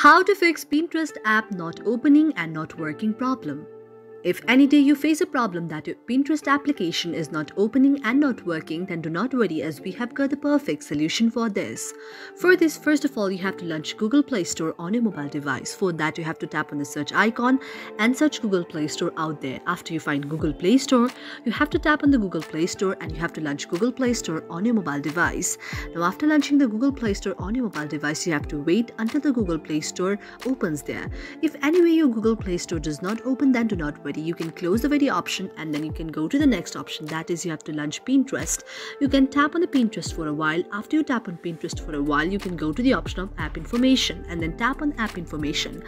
How to fix Pinterest app not opening and not working problem. If any day you face a problem that your Pinterest application is not opening and not working, then do not worry as we have got the perfect solution for this. For this, first of all, you have to launch Google Play Store on your mobile device. For that, you have to tap on the search icon and search Google Play Store out there. After you find Google Play Store, you have to tap on the Google Play Store and you have to launch Google Play Store on your mobile device. Now, after launching the Google Play Store on your mobile device, you have to wait until the Google Play Store opens there. If anyway your Google Play Store does not open, then do not you can close the video option and then you can go to the next option. That is you have to launch pinterest. You can tap on the pinterest for a while. After you tap on pinterest for a while you can go to the option of app information and then tap on app information.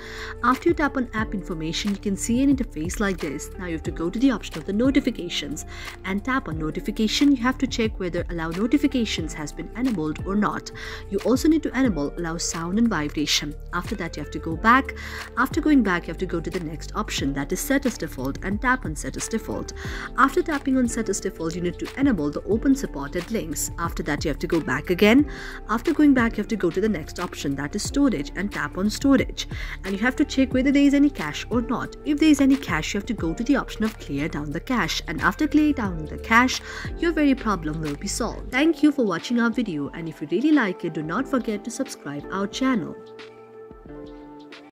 After you tap on app information you can see an interface like this. Now you have to go to the option of the notifications and tap on notification. You have to check whether allow notifications has been enabled or not. You also need to enable allow sound and vibration. After that you have to go back. After going back you have to go to the next option. That is set as default and tap on set as default. After tapping on set as default, you need to enable the open supported links. After that, you have to go back again. After going back, you have to go to the next option that is storage and tap on storage. And you have to check whether there is any cache or not. If there is any cache, you have to go to the option of clear down the cache. And after clear down the cache, your very problem will be solved. Thank you for watching our video and if you really like it, do not forget to subscribe our channel.